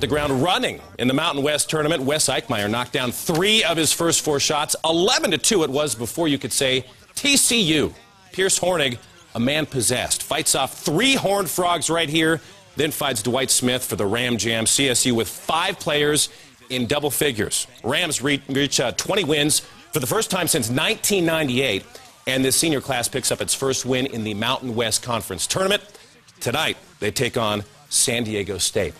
The ground running in the Mountain West tournament. Wes Eikmeier knocked down three of his first four shots. 11 to 2 it was before you could say TCU. Pierce Hornung, a man possessed, fights off three horned frogs right here, then fights Dwight Smith for the Ram Jam. CSU with five players in double figures. Rams reach, reach uh, 20 wins for the first time since 1998, and this senior class picks up its first win in the Mountain West Conference tournament. Tonight, they take on San Diego State.